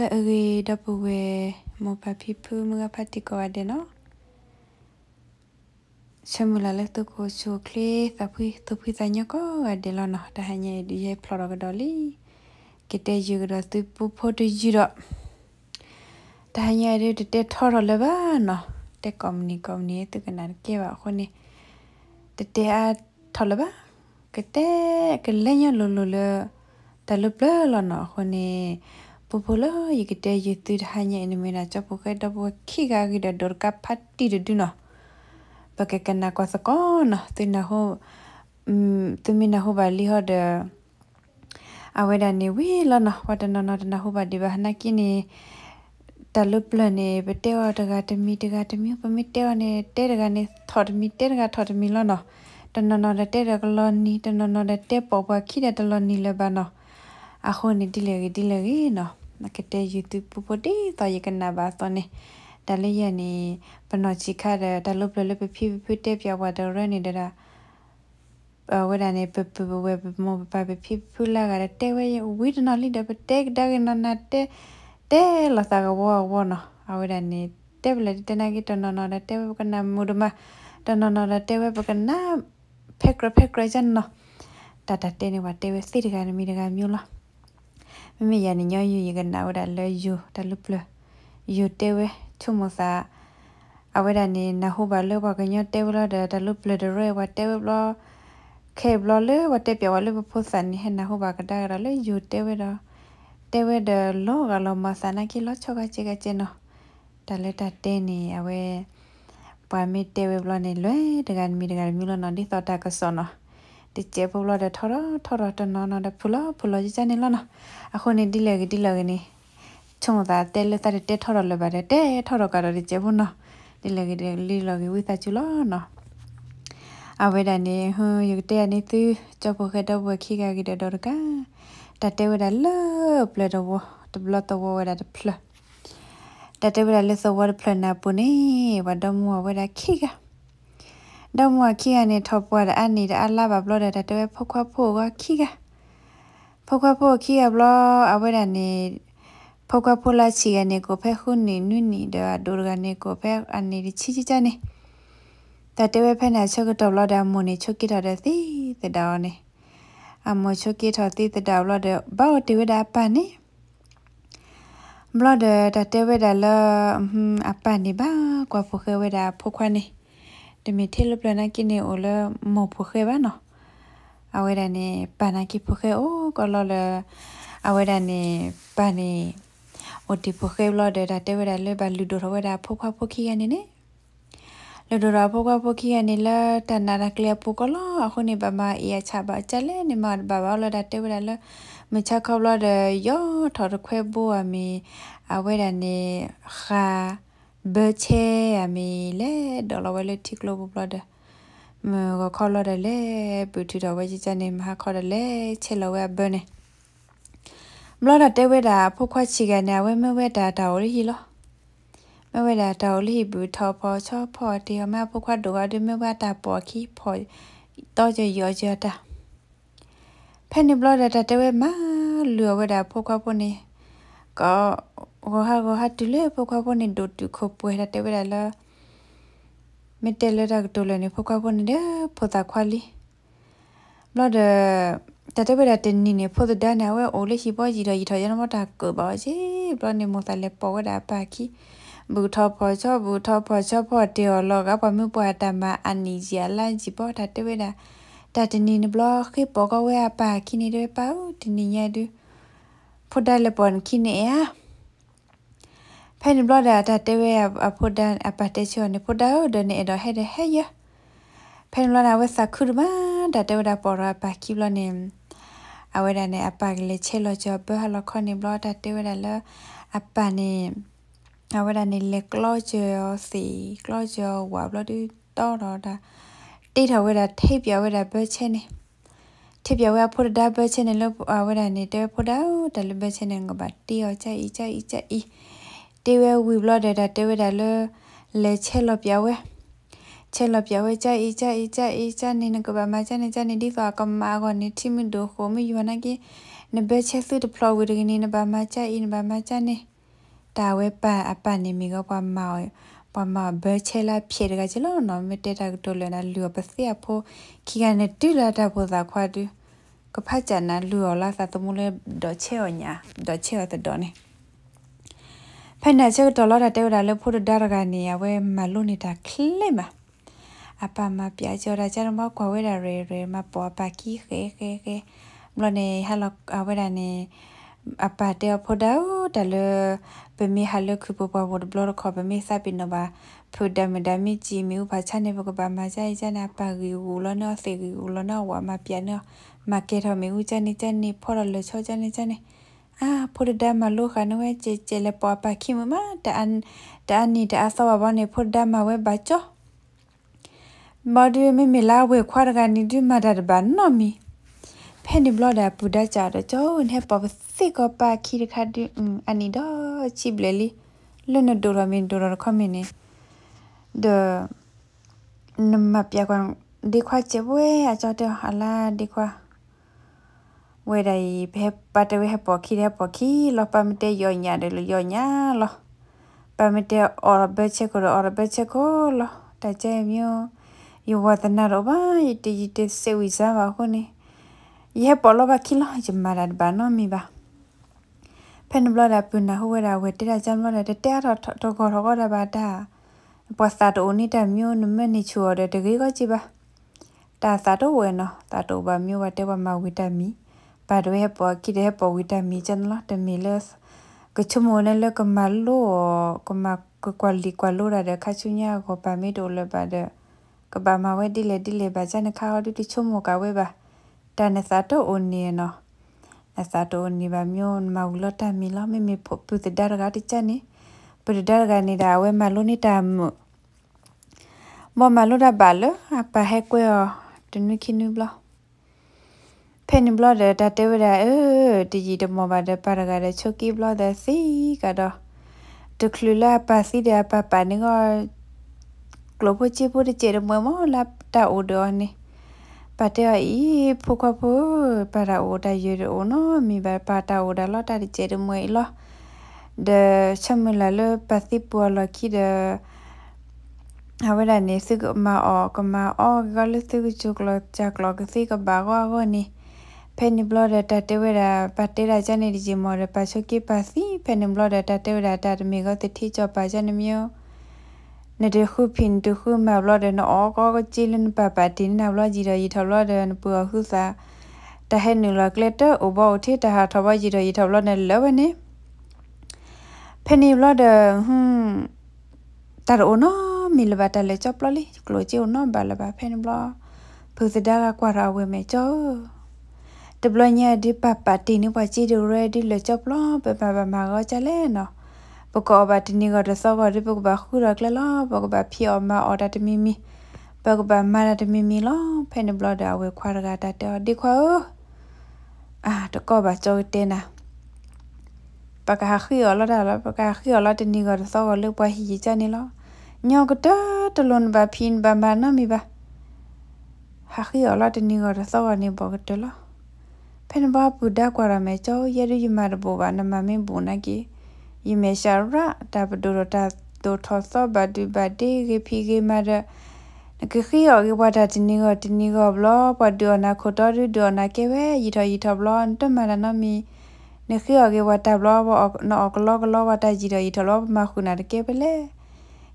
လအရေတပူဝဲမပပိဖူမကပတိကောဒေနောရှမူလာလက်တကိုချိုကလေသပွေသပွေတညကောဒေလနတဟညေဒီဖလော်ရကဒလီကတဲ့ယူရတူပူဖို့တူယူရတဟညေရတဲ့ထော်ရလဘာနောတဲ့ကွန်နီကွန်နီတကနာကေဝခုန်နီတတဲ့အထော်လဘာကတဲ့ကလည်းညလလလတလပလလနခုန်နီ ကောစကောနော်တင်နဟိုอืมတမင်နဟိုဘာလီဟောဒအဝဲဒနေဝီလနော်ဝတနနတနဟိုဘာဒီဘာနကိနေတလုပလနေဘတဲဝတကတမီတကတမီပမီတဲဝနေတဲတကနေထော်တမီတဲတကထော်တမီလနော်တနနတဲတကလောနီတနနတဲပေါ်ပါခိတဲ့တလောနီလဘာနော်အခုနေဒီလေဒီလေနော် နကတဲ့ YouTube ပပတိတော့ရကနာပါတော့နေတလေးရနေပနော်ချီခါတဲ့တလုပလလပဖိဖိတဲ့ပြဝတဲ့ရနေတဲ့ဝဒနေပပဝေမောပပဖိဖူလာကတဲ့ဝဲဝိဒနလီတဲ့တဲ့ဒါကနနတဲ့တဲ့လာသာကဝဝနအဝဒနေတဲ့ဘလတဲ့နာကတနနတဲ့ဝကနမူဒမတနနတဲ့ဝပကနဖက်ရဖက်ရဂျန်နတတတဲ့နေဝတဲ့ဝစီတကနမီတကမျိုးလား မမေရနေညယူရကနာဝဒလဲယူတလူပလယူတဲဝဲချုံမစာအဝဒနေနဟုဘလောဘကညတဲဝလာဒတလူပလဒရဲဝတဲဝဘလခေဘလလေဝတဲပြဝလေဖို့စန်နေနဟုဘကဒါရလေယူတဲဝဲတော့တဲဝဲဒလောကလောမဆာနာကီလောချောကချေကချေနော်တလက်တတဲနေအဝဲပါမီတဲဝဲဘလနေလွဲတကန်မီတကန်မီလောနော်ဒီသောတာကစောနော် ဒီကျပဘလတဲ့ထော်ထော်တနော်နော်တဲ့ဖူလာဖူလာကြနေလောနော်အခုနေဒီလေဒီလေနေချုံသာတဲလက်တဲ့တဲထော်ရလပါတယ်တဲထော်ရကတော့ဒီကျဘူးနော်ဒီလေဒီလီလောကဝိသချူလောနော်အဝေဒနေဟိုယတဲနေသူချပခတော့ဝခိကကတဲ့တော့ကတတဲဝဒလပလတော့တဘလတော့ဝဒတဖလတတဲဝဒလက်စဝဒဖလနာပုနေဝဒမဝဒခိက တော့မခိကနေထောက်ပွားတဲ့အနိတဲ့အလာဘဘလတဲ့တဲဖခွဖို့ကခိကဖခွဖို့ခိကဘလအဝေဒနေဖခွဖို့လာချီကနေကိုဖဲခုနေနွနီဒဒိုရကနေကိုဖဲအနိချီချီချနေတတဲဝဲဖဲနာချက်ကတော့လဒမွန်နေချုပ်ကိတော်တဲ့သီတဲ့တော်နေအမချုပ်ကိတော်သီတဲ့တော်လတဲ့ဘောတေဝဒပန်နေဘလဒတတဲဝဲဒါလအပန်နေပါကွာဖခွဲဝဲဒါဖခွနေ တမီထေလပလနာကိနေအိုလမောဖခဲပါနော်အဝဲဒနေပါနာကိဖခဲအိုကလောလအဝဲဒနေပါနေအိုတီဖခဲဘလဒတာတဲဝဲဒလေဘလူဒိုရဝဲဒဖခွဖခိယနေနေလူဒိုရာဖခွဖခိယနေလာတနာရကလပူကလောအခုနေပမာအီယချပါချလဲနေမဘာဘာလဒတဲဝဲဒလမချခေါလဒယောထော်ခွဲဘူအမီအဝဲဒနေခါ ဘချေအမီလေဒေါ်လာဝဲလေတိကလိုဘလဒမကခေါ်လတယ်လေပူထူတော်ဝဲချချနေမဟာခေါ်တယ်လေချေလဝဲဘနေမလာတဲ့ဝဲတာဖုတ်ခွက်ချီကနေဝဲမဝဲတာတော်ရီလောမဝဲတာတော်ရီဘူးထော်ပေါ်ချောဖော်တီမဖုတ်ခွက်တော်ဒီမဝဲတာပေါ်ခီဖော်တော့ကြရောကြတာဖဲနေဘလတဲ့တဲဝဲမလူဝဲတာဖုတ်ခွက်ပေါ်နေကော ဟောဟာဟောဟာတူလေဖုတ်ခွက်ပေါ်နေဒိုတူခုပွဲတဲ့ဝဲလာမတဲလရကတိုလနေဖုတ်ခွက်ပေါ်နေဖုတ်တာခွာလီဘလတဲ့တတပရတင်နီနေဖို့ဒနာဝဲအိုလေးရှိပေါ်ကြီးတော့ရီထော်ရနမတာကိုပါစီဘလနေမသလေပေါ်ဝဒါပါခီဘူထောပေါ်ချောဘူထောပေါ်ချောပေါ်တေော်လောကပမှုပွားတမအန်နီဂျီလန်ဂျီပေါ်တတဝဲဒါတတနီနဘလခိပေါ်ကဝဲပါခီနေတယ်ပါဒီနီရဒူဖို့ဒလေပွန်ခီနေယာ ဖဲနဘလဒါတတဝဲအဖို့ဒန်အပတေချောနေဖို့ဒါဒနေတော့ဟဲ့ဟဲ့ယဖဲနဘလဒါဝဲစခုဒမဒါတဝဲဒါပေါ်ရပါခီဘလနေအဝဲဒနဲ့အပကလေးချေလို့ကြဘဟလခနေဘလတာတေဝဲလအပနေအဝဲဒနဲ့လေကလောချေစီကလောချေဝါဘလတူတော်တော်တာတိထဝဲတာထိပ်ပြဝဲတာဘဲချဲနေထိပ်ပြဝဲဖို့တာဘဲချဲနေလို့အဝဲဒနဲ့တေဖို့တာတလဘဲချဲနေငဘာတီယောချိုင်ချိုင်ချိုင် တေဝဲဝီဘလတာတေဝဲတာလေလေချဲလို့ပြဝဲချက်လပြဝဲကြအိကြအိကြအိကြနေနကဘာမချနေချနေဒီဖာကမာကောနေတိမဒိုခိုမယူနာကေနဘချက်စုဒပလောဝရကနေနဘာမချအိနဘာမချနေတာဝဲပါအပနေမီကပမောပမဘဲချဲလာဖြေတကချလောနော်မတက်တာတိုလနာလူပစီအဖိုခီကနေတူလာတာပေါ်သာခွာတူကဖတ်ချနာလူော်လာသသမူလေဒေါ်ချေောညာဒေါ်ချေောတဲ့ဒေါ်နေ ဖက်နေချက်ဒေါ်လာတဲ့ဝဒါလေဖို့ဒါရကနေဝဲမလို့နေတာခလိမအပမပြကြောတာကျတော့မကွာဝဲတာရေရေမပေါ်ပါကီခဲခဲခဲမလို့နေဟလောက်အဝဲတာနေအပတဲ့ဖို့ဒါတလေပမီဟလခုပပဝဒဘလခပမီစပိနဘာဖုဒမဒမီချီမီဘာချနေဘကဘာမကြိုင်ချနာပါဂီဝလနောစေဂီဝလနောဝမပြနောမကေထမီဦးချနေချနေဖော်ရလချောချနေချနေ အာဖိုဒမလိုခနဝဲချေချေလေပပခိမမတန်တန်နီတအဆောဘနေဖိုဒမဝဲဘာချောမော်ဒီမီမီလာဝဲခွာရကနေဒီမဒတ်ဘာနော်မီဖဲနီဘလော့ဒါပူဒါကြတော့ကျောင်းဟဲ့ပပစစ်ကပါခီရခဒအနီတော့ချိဘလေလီလွနဒိုရမင်ဒိုရခမင်းနေဒနမပြကွန်ဒီခွာချေဝဲအကြောတဲ့ဟာလာဒီခွာ ဝဲဒိုင်ဖဲပတ်တဝဲဟပေါ်ခီရပေါ်ခီလောပမတေယောညာတယ်လို့ယောညာလောပမတေအော်ဘဲချက်ကိုအော်ဘဲချက်ကိုလောတကြဲမျိုးယောဝဒနာရောပါယတီတီစေဝီစားပါခုနေ ye polo ba kilo jmara ba no mi ba pen blo da pu na ho ra we te ra jam lo da te ta to ko ro ko da ba da po sa to ni da myo no me ni chu de de ge ko chi ba ta sa to we no ta to ba myo wa te ba ma wi ta mi ba do he po ki de po wi ta mi jan lo de mi le ko chu mo ne le ko ma lo ko ma ko kwa li kwa lo ra de kha chu nya ko ba mi do le ba de ko ba ma we di le di le ba jan kha ho di chu mo ka we ba တနစာတော့အိုနေနော်နစာတော့နေပါမျိုးမဝလတာမီလာမေမေပုပဒဒါရဂတိချနေပဒဒါရဂနေတာဝဲမလိုနေတာမမမလိုတာဘာလအပဟဲကွယ်တနခိနုဘလ ဖဲနဘလဒတာတေဝရအဲတီဂျီတမောဘာဒပါရဂရချိုကီဘလဒစီကတော့တခလူလာပါစီဒပပနေကကလဘချေပိုတချေရမမလာတာအိုဒောနေပါတဲ့ဤဖိုကဖိုပါရာအိုတရရိုနော်မိဘပါတာအိုဒါလော်တာဒီကျဲမွေလောဒချမလာလပါစီပူလခိဒအဝရနေစကမအောကမအောဂလစကချူကလချကလကစီကဘာဂဝနီ ဖဲနီဘလော့ဒတာတေဝရာပါတေရာချနေဒီဂျီမော်ရပါချိုကိပါစီဖဲနီဘလော့ဒတာတေဝရာတာတမီကတိတိချပါချနေမျိုးနေတဲ့ခုဖင်တခုမဘလတဲ့နော်ကောကချီလန်ပပတင်နဘလဂျီရရီထဘလတဲ့ပူခုစာတဟဲနူလကလက်တအဘောထေတဟာထဘဂျီရရီထဘလနဲ့လောဝနေဖနီဘလတဲ့ဟွန်းတာရိုနော်မီလဘတလေချပလလီကလိုချီနော်ဘလဘဖနီဘလဖူစဒါကကွာရဝဲမဲချော တဘလညာဒီပပတင်နေပါချီရရဒီလေချပလပပပမာကချလဲနော်ပကောဘာတနီကရဆောဘာရပကဘာခူရကလလာပကဘာဖီအမအော်ဒတမီမီပကဘာမာရတမီမီလောဖဲနဘလဒါဝဲခွာရကတတဒီခွာအာတကောဘာကြောတဲနာပကဟာခီအော်လာဒါပကခီအော်လာတနီကရဆောဘာလေပွားဟီချနီလောညောကတတလွန်ဘာဖင်ဘာမနာမီဘာဟာခီအော်လာတနီကရဆောဘာနေဘောကတလော ဖဲနဘာပူဒါကွာရမဲကြောရရယမရဘောဘာနမမင်းဘူနာကီယမေရှာရာတဘဒိုတာဒိုထောဆဘဒူဘဒီဂီဖီဂီမာဒနကခီယောဂီဝတာတနီကိုတနီကိုဘလောပဒိုနာခိုတော်ဒိုနာကေဝဲယီထယီထဘလောတမရနမီနခီယောဂီဝတာဘလောဘောနော်ကလောကလောဝတာဂျီရယီထလောမခုနာတကေပလေ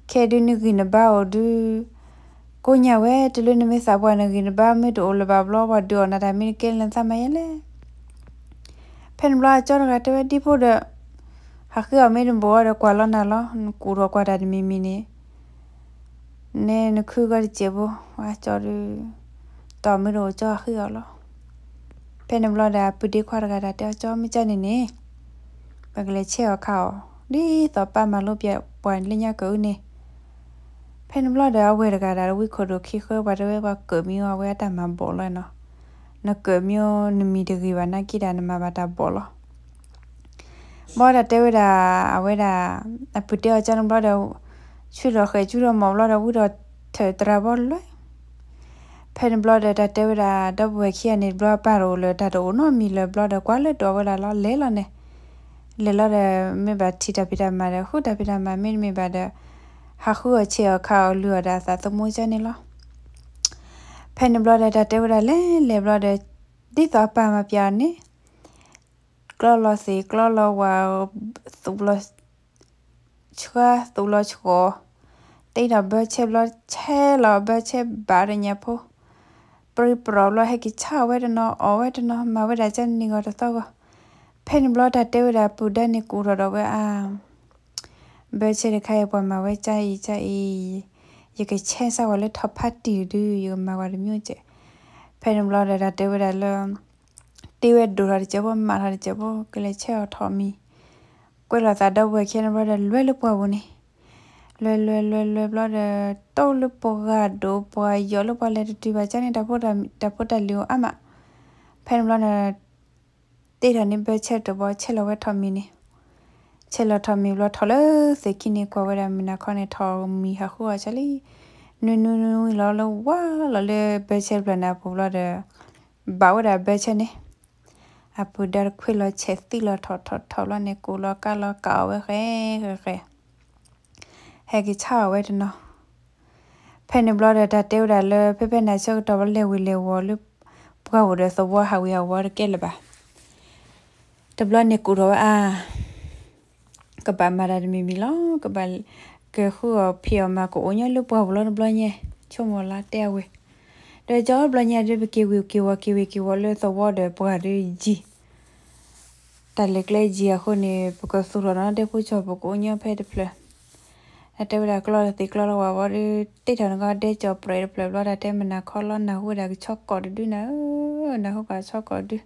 ခဲဒူနီဂီနဘာအိုဒူကိုညာဝဲတလူနမေစာဘွားနဂီနဘာမေတိုလဘဘလောဘဒိုနာတမီကဲလန်သမယလေ ဖန်ဘလာချောရကတဝဒီဖို့တဲ့ဟာခရမေနဘောရကွာလနာလကူရကွာဒါမီမီနေနဲနခုကကျေဘဝါချော်တော်မီရောချောခရလဖဲနဘလဒါပတိခွာရကဒါတဲချောမချနေနေပကလေချေခောက်ဒီတော့ပမလို့ပြပွန်လညကူနေဖဲနဘလဒါဝဲရကဒါဝိခိုဒိခိခွဲဘာရဲဘာကမီဝဲတမဘောလနော် နကမီနမီတကြီးဝနာကိဒါနမဘာတာဘောလောဘောဒတဲဝဒါအဝဲဒါအပတေအချန်ဘောဒချူရခဲချူရမောလရဝူဒ te trabol lo pen blood da te ra da bu khia ni blood pa ro le da do no mi le blood kwa le do wa la le la ne le la de me ba ti da pi da ma de hu da pi da ma me me ba de ha khu a che a kha lu da sa to mo cha ni lo pen blood da ဖဲနဘလဒတာတေဝရလဲလေဘလဒဒီသာပါမပြာနေကလလစီကလလဝါသုဘလချွာသုလချောတိတ်တော့ဘချေဘလချဲလဘချေဘာရညာဖို့ပရိပရလဟဲကိချဝဲတနောအဝဲတနောမဝဲတာချန်နီကတော့တော့ဖဲနဘလဒတေဝရပူဒနေကူရတော့ဝဲအာဘချေရခိုင်ပေါ်မှာဝဲချာဤချာဤ င်ယကချဲဆဝလဲထဖတ်တီဒူယမဝရမျိုးချေဖန်ဘလတာတေဝရာလောတေဝဒူရာချဘောမာရာချဘောကလေချဲထော်မီကွဲလာတာတော့ဝဲခဲနဘရလွဲလပွားဝင်လွဲလွဲလွဲလွဲဘလတဲ့တော့လပေါ်ကဒိုပွားရောလပေါ်လေတူပါချနေတဖို့တဖို့တလီအမဖန်ဘလနဲ့တေရနေဘချက်တော့ချက်လဝဲထော်မီနေ ချက်လထော်မီဘလထော်လဲစေကိနေကွာဝရမနာခနဲ့ထော်မီဟာခုအချလီနူနူနူလောလောဝါလောလေဘချက်ဘလနာပူဘလတဲ့ဘာဝရဘချက်နေအပူဒါခွေလချက်တီလထော်ထော်ထော်လနေကူလကလကောဝဲခဲခဲဟဲကီချာဝဲတနော်ဖဲနေဘလဒတာတေဝဒါလဖဖနာချုပ်တော်လေဝီလေဝလူဘွားဝရသဝဟာဝီဝရကဲလပါတဘလနေကူရောအာ ကဘာမာရမီမီလောကဘာကခုဖီယမကိုအညလူဘွားဘလဘလညေချုံမလာတဲဝဲတဲ့ကြောဘလညရဘကေဝီကေဝကေဝီကေဝလေသဝဒဘွားရီဂျီတလက်လေဂျီအခုနေပကဆူရနာတဲ့ပူချပကိုညဖဲတဲ့ဖလက်အတေဝရကလောတိကလောဝါဝရတိတန်ကတဲ့ချပရပလဘလာတဲ့မနာခေါလနာဟူဒါချော့ကော်ဒူနာနာဟုတ်ကချော့ကော်ဒူ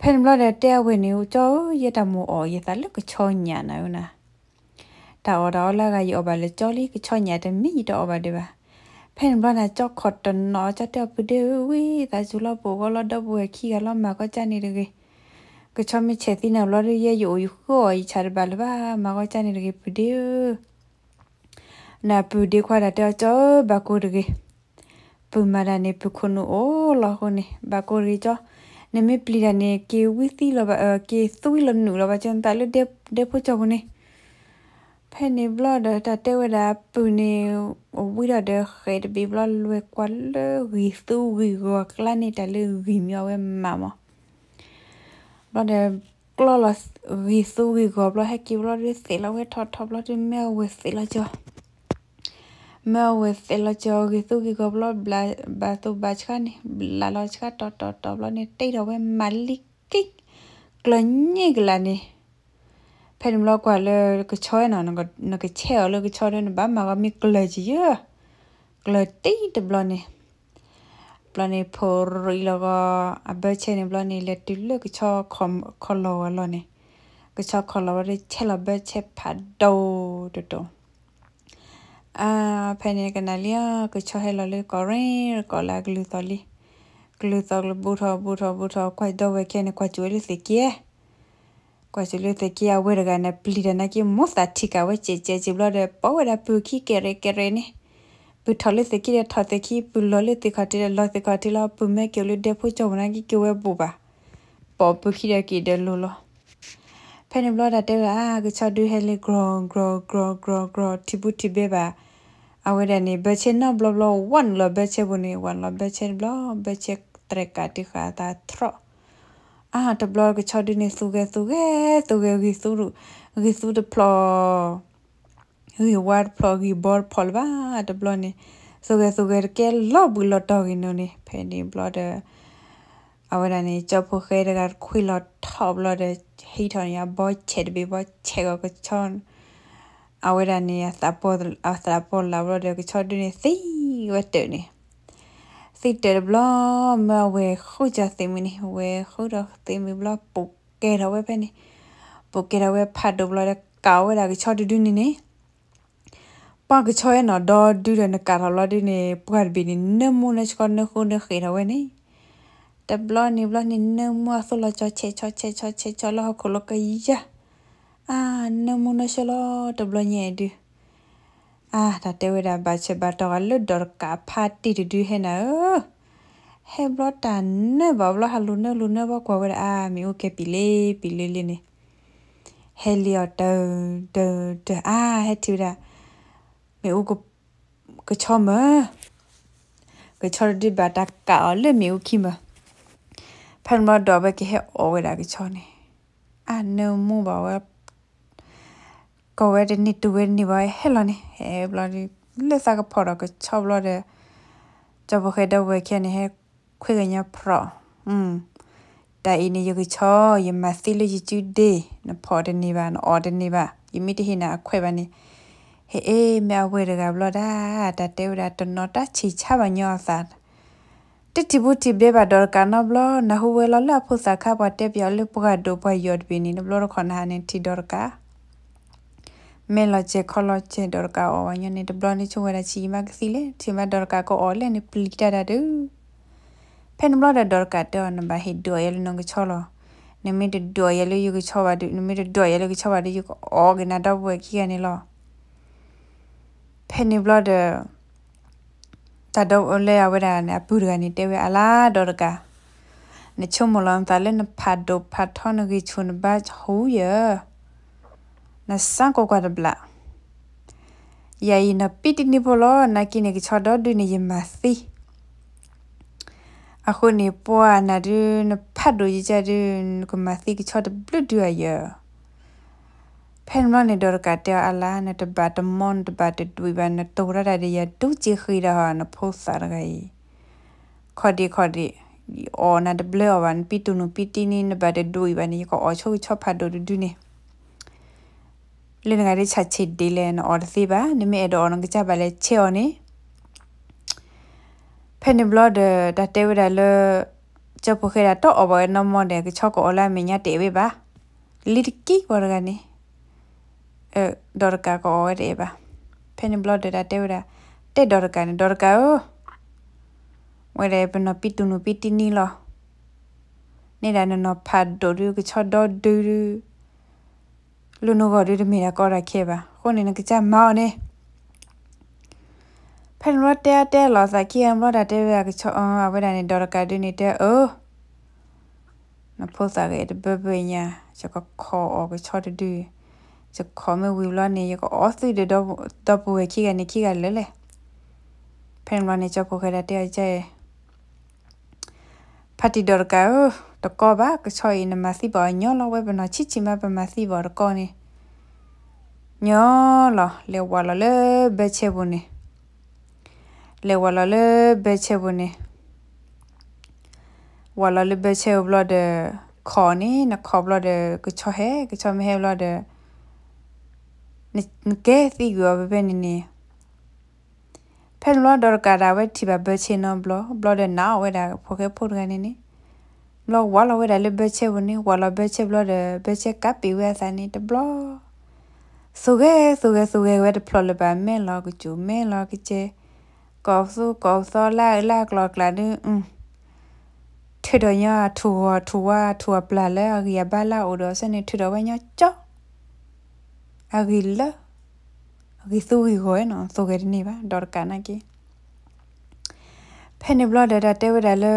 ဖန်ဘလာတဲ့တဲဝင်းနေဦးကျော်ရတမောအော်ရတလကချောညာနာယနာတာအော်ဒါလာကယောပါလေကျော်လီကချောညာတဲ့မိတော့ပါတဲ့ပါဖန်ဘလာကြော့ခေါ်တနော်ချက်တဲ့ပဒေဝီဒါဇူလာပိုကလာဒဘွေခီကလာမကချနေရကေကချမချေတိနော်လော်ရရယိုယူကိုအချာဘလဘာမကချနေရကေပဒေနာပူဒီခွာတာတောဘကိုရကေပူမာရနေပခုနအိုလာခုနေဘကိုရီချော နမေပလီရနေကေဝီသီလဘကေသူဝီလနူလဘချန်တလဒေဒေပချောနေဖဲနေဘလဒတာတဲဝဒပူနေဝီရတဲ့ခဲတဘီဘလလွယ်ကွာလရီသူဝီရောကလနေတလေရီမြောဝဲမမဘလဒကလလရီသူဝီရောဘလဟက်ကီဘလရစေလဝဲထော်ထော်ဘလဒမဲဝဲစေလချောမဝဲဖဲလချောဂီသူကီ ကဘလဘလာဘာတူဘတ်ခါနီလာလချခတတတဘလနေတေရဝဲမလီကိကလညေကလာနေဖဲမလကွာလေကချောနော်ငါငါကချဲလေကချောတဲ့ဘာမကမီကလကြီးရကလတေတဘလနေဘလနေဖိုရီလကအဘချေနေဘလ အာဖဲနေကနလျာကချဟဲလလေကရင်ကလာဂလူတလီဂလူတလဘူထဘူထဘူထခွိုက်တော့ဝဲခဲနေခွိုက်ကျွေးလေးစကီခွိုက်ကျွေးလေးစကီအဝဲရကနပလီဒနာကီမောသတိကဝဲချေချေချီဘလတဲ့ပေါ်ဝဲပူခီကဲရဲကဲရဲနေပူထလေးစကီရထတဲ့ခီပူလောလေးတခတိလောတခတိလောပူမဲကလေးတဲ့ဖို့ချောင်းနာကီကဝဲပူပါပေါ်ပူခီရကီတဲ့လောလောဖဲနေဘလတဲ့အာကချဒူဟဲလီဂရောဂရောဂရောဂရောဂရောတီဘူတီဘေပါ အဝရနေဘချေနဘလဘလ1လဘချေဘနေ1လဘချေဘလဘချေတရကတိခါတာထရအာတဘလကချဒနေစုကဲစုကဲစုကဲဂီစုရဂီစုဒပလဟီဝါဒပလဂီဘောဖလဘာတဘလနေစုကဲစုကဲကဲလောဘူးလတော့ဂီနိုနေဖဲနေဘလဒအဝရ နေချဖို့ခဲရကခွေလထောဘလဒဟီထန်ရဘောချေဒဘီဘောချေကချွန်အဝရနေသပေါ်အသပေါ်လာဘရတဲ့ချော်ဒနေစီဝတ်တယ်နေစီတယ်ဘလမဝဲခုကြသိမနေဝဲခုတော့သိမဘလပုတ်ကဲတော့ဝဲပဲနေပုတ်ကဲတော့ဝဲဖတ်တော့ဘလကောက်ဝဲတာချော်ဒူနေနေပါကချောရနော်ဒေါ်ဒူရနကာရလာဒီနေပွားဘီနေနမုန်ချကောနခု အာနမနရှလောတဘလညေဒီ အာဒါတဲဝဒါဘာချက်ဘာတော့လွတ်တော့ကဖာတီတူဟဲနာဟဲဘလတာနေဘဘလဟလူနေလူနေဘကွာဝအာမီโอเคပီလေပီလေလေနေဟဲလီယတောတောတအာဟဲတူဒါမီโอကိုကချောမကချောဒီဘာတာကာလေမီโอခိမဖန်မတော့ဘကဟဲအောဝဒါကချောနေအာနမူဘာဝ ကောဝဲတဲ့နှစ်တူဝဲနေပါဟဲလာနေဟဲဘလာဒီလက်စားကဖော်တော့ကချောဘလာတဲ့จบเคยได้เวแค่นี้ให้ခွေကညာဖရอืมတိုင်နေရကချောယမသီလရကျူဒေနဖော်ဒနေပါနော်အော်ဒနေပါယမိတဟိနာအခွဲပါနေဟေအေးမြဝဲရကဘလဒါတတဲဝဒတနောတချီချပါညောစာတတိဘူးတိဘေဘာဒေါ်ကနဘလနဟူဝဲလလဖုစခါပတက်ပြောလပကဒိုပယောဒဘီနီနဘလခနာနေတီဒေါ်ကာ မဲလချေခလချေဒေါ်ကာအောညနေဒဘလနီချဝဲချီမကစီလေချီမဒေါ်ကာကိုအော်လဲနေပလီတာဒူဖန်ဘလဒဒရကတောနဘဟိဒိုယလနငချောလနမီဒဒိုယလယူကချောဘာဒနမီဒဒိုယလကချောဘာဒယူအောဂနာဒဘဝခိယနေလောဖန်ဘလဒတဒိုလဲအဝဒနာပူရကနေတဲဝအလားဒရကနချုံမလန်တလည်းနဖတ်ဒိုဖတ်ထောနဂီချုန်ဘတ်ဟူယ နစန်ကိုကွာဒဘလာယာယီနပီတိနိဘလောနကိနေကချောဒဒုနေယမသီအခုနေပွားနာဒနဖတ်တို့ရကြဒကမသိကချတ်ဘလူဒူရဖန်မနေဒေါ်ကတဲအလာနတဘတ်မွန်တဘတ်ဒူဘန်တိုရရရဒူချီခိရဟာနဖိုးစာရဂိခေါ်ဒီခေါ်ဒီအော်နာဒဘလဝန်ပီတူနူပီတီနီနဘတ်ဒူဘန်ကိုအချိုချဖတ်တို့ဒူနေ လင်းငါရချချစ်ဒီလဲနော်အော်ဒီပါနမေအဒေါ်နကကြပါလဲချေော်နေဖန်ဘလဒဒတေဝဒလချပခေရတော့အဘနမတဲ့ကချောကောလာမညာတေဝပါလီကီဝရဂနီအဲဒေါ်ကာကောရဲပါဖန်ဘလဒဒတေဝဒတေဒေါ်ကာနဒေါ်ကာအိုဝရဲပနပီတူနပီတီနီလောနေတာနဖတ်ဒိုရကချောဒဒူ လူနဂော်ဒီမီရကောရခေပါခုနေနကကြမောင်းနေဖန်ရတဲတဲလောစကီယမ်ရဒတဲရကချောအဝဒနေဒေါ်ကဒူနေတဲ့အိုနဖို့စားရဲ့ဘဘညာချကခေါ်အောကချောတဒူချခေါ်မဝီလာနေရကအောစီဒတော့တော့ပူခိကနေခိကလဲလဲဖန်ရနေချကိုခရတဲကျဲဖတ်တီဒေါ်ကော တကောပါကချောရင်မစီပေါ်ညောလောဝဲပနချစ်ချီမပမစီပေါ်ကောနေညောလောလေဝါလလေဘဲချေဘူးနေလေဝလာလေဘဲချေဘူးနေဝလာလေဘဲချေဘလဒခေါ်နေနခေါ်ဘလဒကချဟဲကချမဟဲဘလဒနကဲသီကောဘဲနေနေဖန်လောဒရကာဒါဝဲတီဘဘဲချေနော်ဘလဘလဒနာဝဲဒါဖိုခဲဖို့ကနေနေဘလဝလာဝဲဒါလေဘဲချေဘူးနေဝလာဘဲချေဘလဒဘဲချေကပ်ပီဝဲဆိုင်နေ lo wala we dale beche woni wala beche blo de beche kapi we sani de blo suge suge suge we de plo le ba me lo ku chu me lo ki che ko su ko so la la klo kla ni um thu do nya thu wa thu wa thu wa pla le ya ba la o do se ni thu do wa nya cho agil la gi su gi go no suge ni ba dor kana ki. Phe ni blo de da te we da lo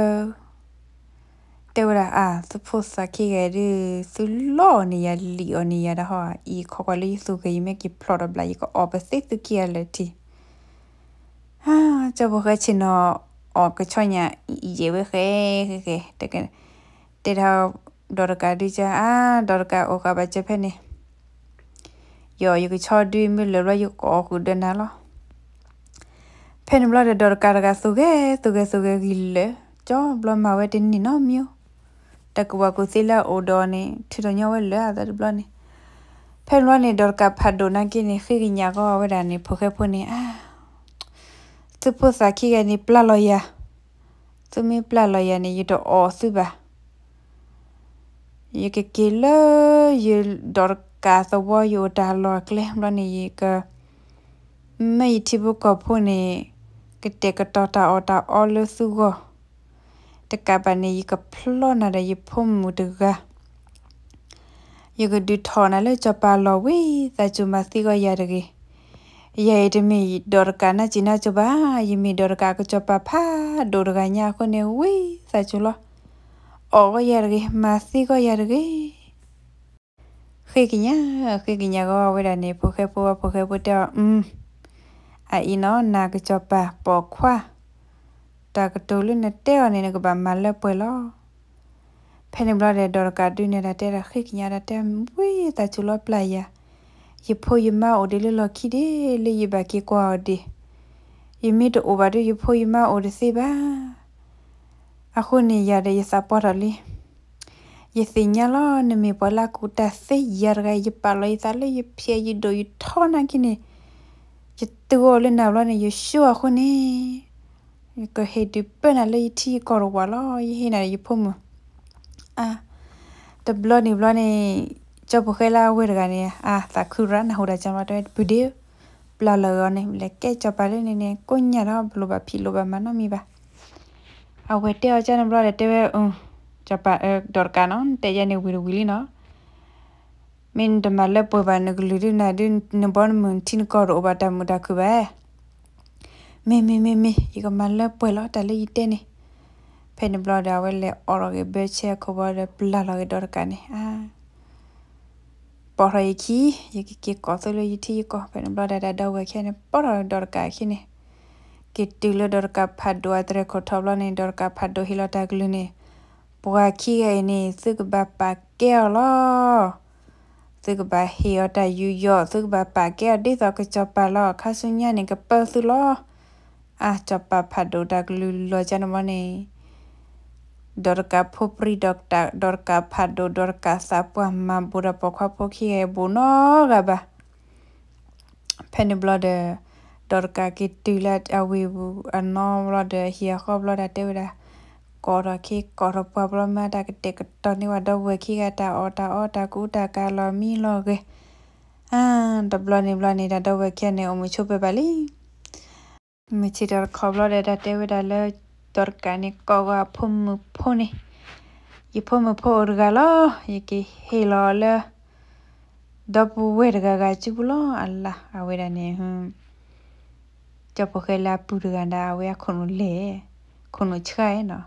တဲဝဒအာစဖို့စခိရဒီသူလောနေရလီအနီရတော့ဤခေါကလေးစုကိမေကီပလော့ဘလာယကို opposite သူကီရလက်တီဟာကျဘခချင်တော့အော်ကချောညာရေဝခဲခဲခဲတကယ်တေတော့ဒေါ်ကာဒီချာအာဒေါ်ကာအိုကဘချက်ဖဲနေယောယကချောဒီမီလရယကိုခုဒနာလောဖဲနဘလဒေါ်ကာကဆုကေဆုကေဆုကေဂီလေကျော်ဘလမဝဲတင်နီနော်မျိုး တကဝကိုစီလာအိုဒေါ်နေထီတော်ညဝဲလဲအဲ့ဒါဘလနေဖဲနဘလနေဒေါ်ကာဖတ်ဒိုနာကိနေခိညာကောဝဲဒါနေဖိုခဲဖွနေအာသူပုစာခိကနိပလလောယာသူမီပလလောယာနေရတော့အော်စုပါယကကေလယဒေါ်ကာသဝယဒါလောကလေမလနေကမေတီဘကဖုန်နေကတဲ့ကတော်တာအော်တာအော်လစုကို တကပနေကဖလောနာရယဖုံမူတကယကဒူထော်နာလေချပါလောဝီသချူမစီကိုရရကေ ye de mi dor ka na chi na cho ba yi mi dor ka ko cho pa pha dor ga nya ko ne wi sa chu lo o ye ri ma si ko ye ri khi ki nya khi ki nya go we da ne po khe po po khe po ta um a i no na ko cho pa po khwa ta ko to lu ne te ne ne ko ba ma le po lo ဖဲနေဘလာတဲ့ဒေါ်ကာတွင်းနေတာတဲ့ခိကညာတဲ့ဝေးတချူလပလာယာယဖိုယမအိုဒီလလခိဒီလေယဘကီကွာဒီယမီတိုအိုဘာဒီယဖိုယမအိုဒီစေဘာအခုနေရတဲ့ယစပေါ်ရလီယစညာလနမေပလာကူတဆေရရယပလိုင်သလေယဖြေယဒိုယထောနာကိနေယတူလနာလနေယရှုအခုနေ ก็เฮดิเปิ้นอะไรที่กอรวะลอยเฮน่ะยิพมอ่ะตบลอนี่บลอนี่จอบเคลาเวรกันเนี่ยอ่ะตะคือรันหูดาจังว่าด้วยบุเดียวปลาเลยเนี่ยแลแกจอบไปเลยเนี่ยกุญญะเราบลูบะพี่ลูบะมันมีบะเอาเวเตียวจังบลอเตเวอือจอบไปเออดอร์กานอนแต่ยันเนี่ยวิลวิลีเนาะ min da mala po ba na gluri na din na bon mun tin ko ro ba da mu da ku ba ะดินบอนมึงทิ้งกอดอบาดามุดาคือแบบเมเมเมเมอีกมาเล่ปวยแล้วแต่เลยอีเต้เนี่ยเพนบลอดาเวลออร์เ อาจจะปะผัดโดดักลุลอจันวันเองดอร์กาพบรีดอกตักดอร์กาผัดโดดอร์กาซาปวมาบุระปควาพคีเอบุนอกะบะเพนบลอเดดอร์กากิตุลัดอวิบูอันนอมลอเดเฮียคอบลอดาเตวดากอรคีกอรปวบลอมาดากเตกตอนนี้ว่าดอเวคีกาตาออตาออตากูตากาลอมีลอเกอ่าดบลอนิบลอนิดาดอเวคีเนอมุชุเปบาลี mi chi dar kho blood da tewda le torkani koga pumu pone yi pumu porgalo yiki hilole dopu werga ga chibulo alla awera ne hum chapo khela purganda awe khono le khono chai no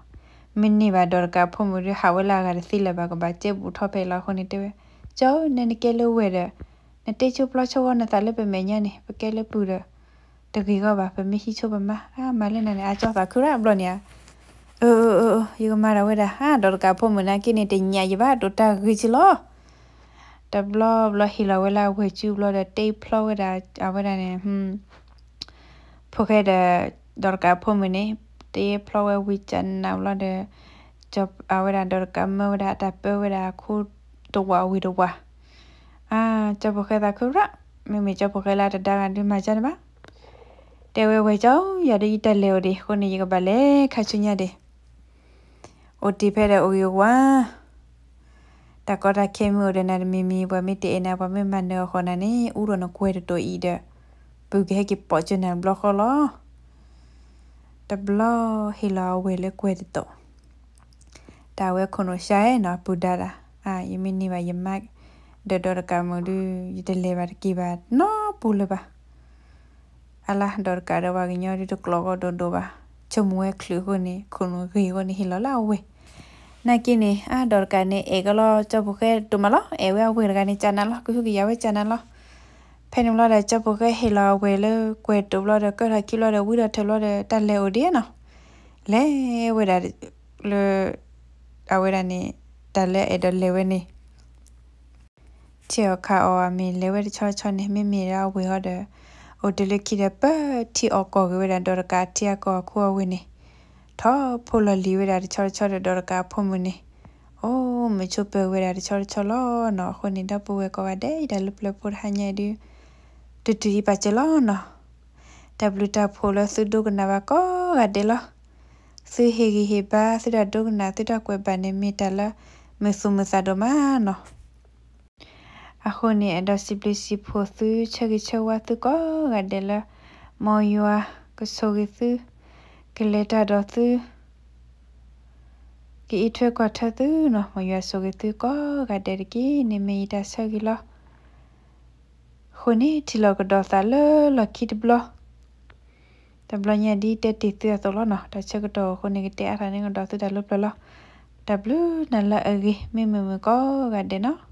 minni ba dorka pumu ri hawela ga sile ba ba che bu tho pe la khoni te cho ne ne ke le wera ne te chu plo cho na ta le pe me nya ne pe ke le pura တကယ်ကပါဖမရှိချိုးပါမအာမလည်းနဲ့အကြောတာခရဘလို့နေเออเออยูมาราเวดาฮะดอร์กาพมุนะกินเตญญายวาดตากิจิโลตบลอบลฮิลาเวลาเวจูบลอดเตพลอเวดาอเวดาเนี่ยฮึพวกเดดอร์กาพมุเนเตพลอเววิจันนาลอดจบอเวดาดอร์กาเมเวดาตาเปเวดาคูตัววิดวะอ่าจบพวกเดาคุระไม่มีจบพวกเดาตากันดิมาจันบะเตเวเวเจ้าอย่าได้ตะเลวดิคนนี้ก็บาเลคาชุญญาดิโอติเพเดโอโยวาตะกอตะเคมูเดนามีมีบะมิเตเอนาบะมิมันเนอขอนานี่อูรนกวยโตอีเดบุกเฮกิปอจนันบล็อกขอลอตะบลอฮิลา တဲဝဲဝဲကြောင့်ရဒီတက်လေဒီခုနေရကပါလေခါချညတဲ့အိုတီဖဲတဲ့အိုယောဝါတကောတာခေမှုရနမီမီဘမီတေနာဘမီမန်နောခနနီဥရနကွဲတတိုဤတဲ့ပုဂဲကိပေါ်ချနဘလခလာတဘလဟီလာဝဲလေကွဲတတိုတာဝဲခွန်ရှာရဲ့နော်ပူဒါတာအာယမီနီပါယမက်ဒေဒေါ်ကမလူယတလေပါကိပါနော်ပူလပါ ala dorkar wa ginyori to klogo do do ba chomwe khlu ho ni khunu gi ho ni hilala we na kini a dorkar ne egalo chobuke tumalo ewe awe ga ni channel ku hu gi yawe channel phenum lo da chobuke hilo we le kwe to lo da ka ki lo da wi da the lo da ta le odi na le we da le awe da ni ta le e da le we ni เชียวค่ะอ๋อมีเลเวลชอชอนี่ไม่มีแล้วเวอเดอ အိုဒလခိရပတ်တီအော်ကောဝေရန်ဒေါ်ကာတီယာကောခွာဝင်းနေထောဖိုလလီဝေရချောချောဒေါ်ကာဖုံမနေအိုမချိုပဝေရချောချောလောနော်ခွနိဒပဝေကောဝဒေဒလပလပူဟညေဒီတတီပါချလောနော် w ta pholo su dug na ba ko ga de lo su he gi he ba su da dug na ti da kwe ba ne mi ta la me su ma sa do ma no အခုနေအဒစီပလစီဖို့သူချက်ချက်ဝတ်ကောကဒလမောယွာကဆိုဂီသူကလေတာဒသူကီအထွဲကထသူနော်မယွာဆိုဂီသူကောကဒရကီနေမီတာဆဂီလာခခုနေတီလောကတော့ဆာလလခိတဘလတဘလညဒီတက်တီသတော်လနော်တချက်ကတော့ခုနေကတဲ့အခါနေကတော့သတလပလ W နလအဂေမေမေကောကတဲ့နော်